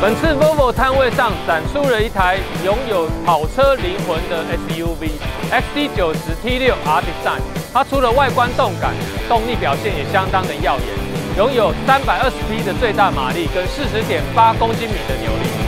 本次 Volvo 摊位上展出了一台拥有跑车灵魂的 SUV XT90 T6 R Design。它除了外观动感，动力表现也相当的耀眼，拥有320匹的最大马力跟40.8公斤米的扭力。